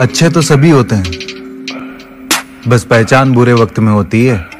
अच्छे तो सभी होते हैं। बस पहचान बुरे वक्त में होती है।